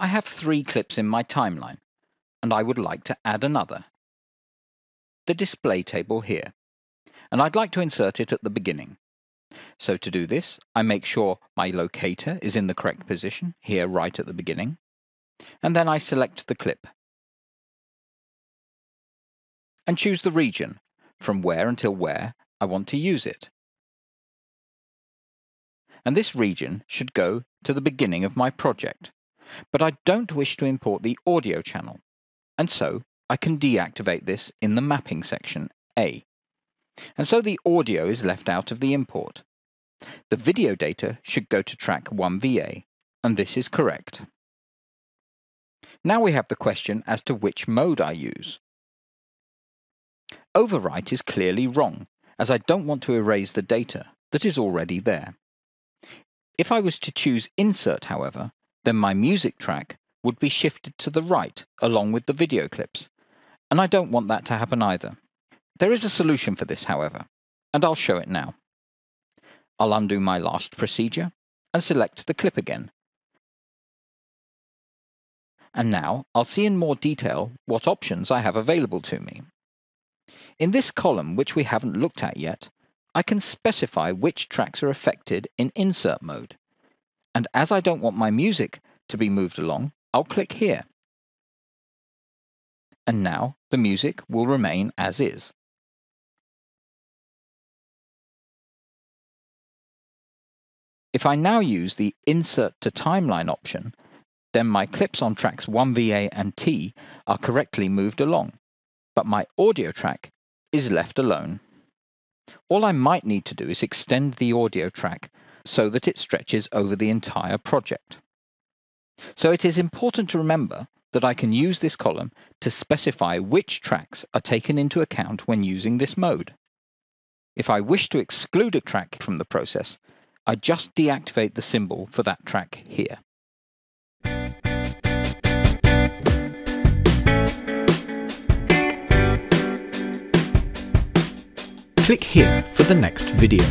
I have three clips in my timeline, and I would like to add another. The display table here, and I'd like to insert it at the beginning. So to do this, I make sure my locator is in the correct position, here right at the beginning, and then I select the clip and choose the region, from where until where I want to use it. And this region should go to the beginning of my project. But I don't wish to import the audio channel, and so I can deactivate this in the mapping section A. And so the audio is left out of the import. The video data should go to track 1VA, and this is correct. Now we have the question as to which mode I use. Overwrite is clearly wrong, as I don't want to erase the data that is already there. If I was to choose Insert, however, then my music track would be shifted to the right along with the video clips, and I don't want that to happen either. There is a solution for this, however, and I'll show it now. I'll undo my last procedure and select the clip again. And now I'll see in more detail what options I have available to me. In this column, which we haven't looked at yet, I can specify which tracks are affected in insert mode. And as I don't want my music to be moved along, I'll click here. And now the music will remain as is. If I now use the Insert to Timeline option, then my clips on tracks 1VA and T are correctly moved along, but my audio track is left alone. All I might need to do is extend the audio track so that it stretches over the entire project. So it is important to remember that I can use this column to specify which tracks are taken into account when using this mode. If I wish to exclude a track from the process, I just deactivate the symbol for that track here. click here for the next video.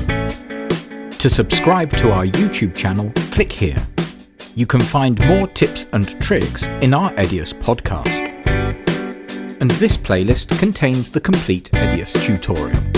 To subscribe to our YouTube channel, click here. You can find more tips and tricks in our Edius podcast. And this playlist contains the complete Edius tutorial.